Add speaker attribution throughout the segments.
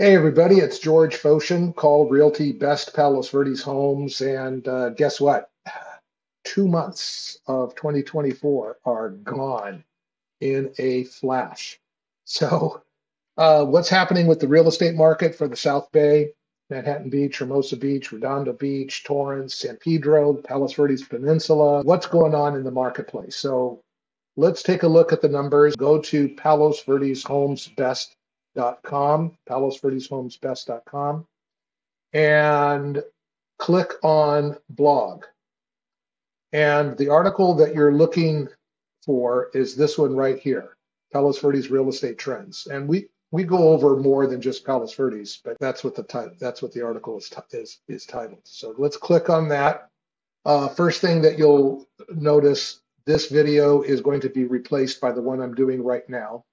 Speaker 1: Hey everybody, it's George Fotion, Call Realty Best Palos Verdes Homes, and uh, guess what? Two months of 2024 are gone in a flash. So, uh, what's happening with the real estate market for the South Bay, Manhattan Beach, Hermosa Beach, Redondo Beach, Torrance, San Pedro, Palos Verdes Peninsula? What's going on in the marketplace? So, let's take a look at the numbers. Go to Palos Verdes Homes Best palosverdeshomesbest.com, palosverdeshomesbest.com, and click on blog. And the article that you're looking for is this one right here, Palos Verdes Real Estate Trends. And we we go over more than just Palos Verdes, but that's what the title, that's what the article is is is titled. So let's click on that. Uh, first thing that you'll notice, this video is going to be replaced by the one I'm doing right now.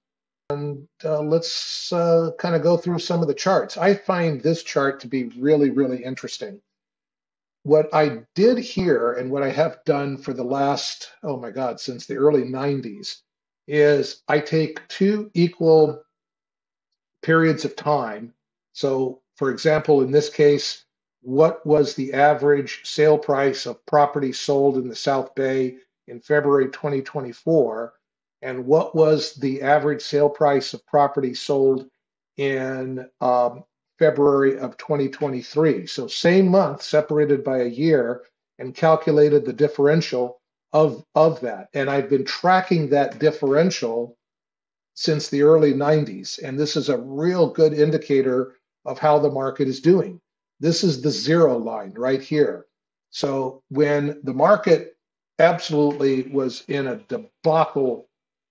Speaker 1: Uh, let's uh, kind of go through some of the charts. I find this chart to be really, really interesting. What I did here and what I have done for the last, oh my God, since the early 90s, is I take two equal periods of time. So, for example, in this case, what was the average sale price of property sold in the South Bay in February 2024? And what was the average sale price of property sold in um, February of 2023. So same month separated by a year and calculated the differential of, of that. And I've been tracking that differential since the early 90s. And this is a real good indicator of how the market is doing. This is the zero line right here. So when the market absolutely was in a debacle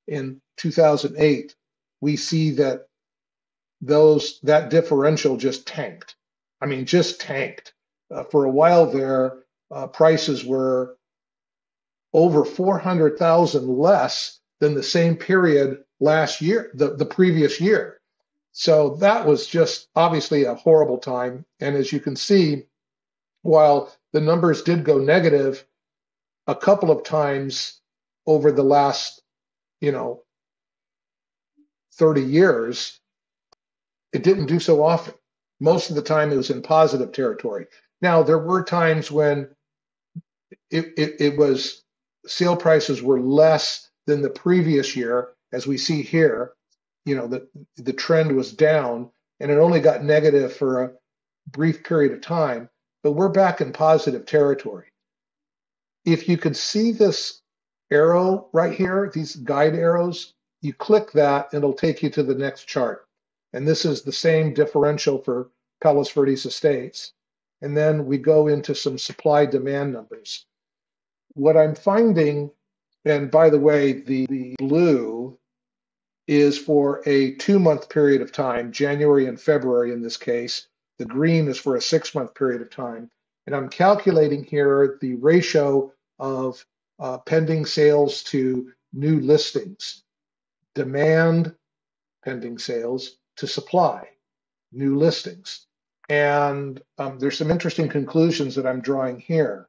Speaker 1: in 2008, we see that those that differential just tanked. I mean, just tanked. Uh, for a while there, uh, prices were over 400,000 less than the same period last year, the, the previous year. So that was just obviously a horrible time. And as you can see, while the numbers did go negative a couple of times over the last you know, 30 years, it didn't do so often. Most of the time, it was in positive territory. Now, there were times when it, it, it was sale prices were less than the previous year, as we see here. You know, the, the trend was down and it only got negative for a brief period of time, but we're back in positive territory. If you could see this arrow right here, these guide arrows, you click that and it'll take you to the next chart. And this is the same differential for Palos Verdes Estates. And then we go into some supply demand numbers. What I'm finding, and by the way, the, the blue is for a two month period of time, January and February in this case. The green is for a six month period of time. And I'm calculating here the ratio of uh, pending sales to new listings, demand pending sales to supply new listings. And um, there's some interesting conclusions that I'm drawing here.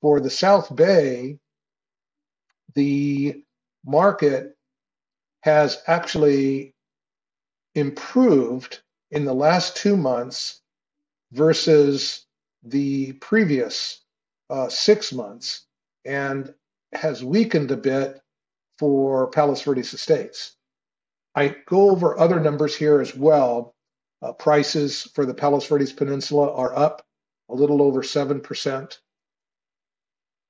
Speaker 1: For the South Bay, the market has actually improved in the last two months versus the previous uh, six months and has weakened a bit for Palos Verdes Estates. I go over other numbers here as well. Uh, prices for the Palos Verdes Peninsula are up a little over 7%.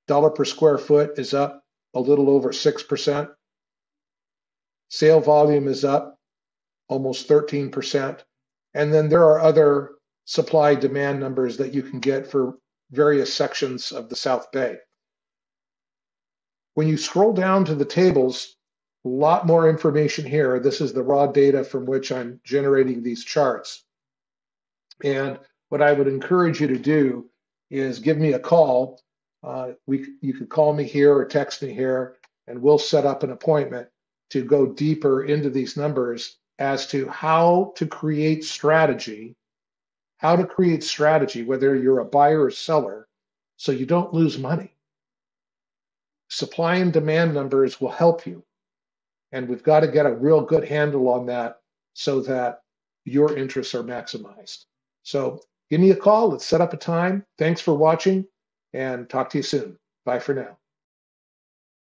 Speaker 1: Dollar per square foot is up a little over 6%. Sale volume is up almost 13%. And then there are other supply demand numbers that you can get for various sections of the South Bay. When you scroll down to the tables, a lot more information here. This is the raw data from which I'm generating these charts. And what I would encourage you to do is give me a call. Uh, we, you could call me here or text me here, and we'll set up an appointment to go deeper into these numbers as to how to create strategy, how to create strategy, whether you're a buyer or seller, so you don't lose money supply and demand numbers will help you. And we've got to get a real good handle on that so that your interests are maximized. So give me a call. Let's set up a time. Thanks for watching and talk to you soon. Bye for now.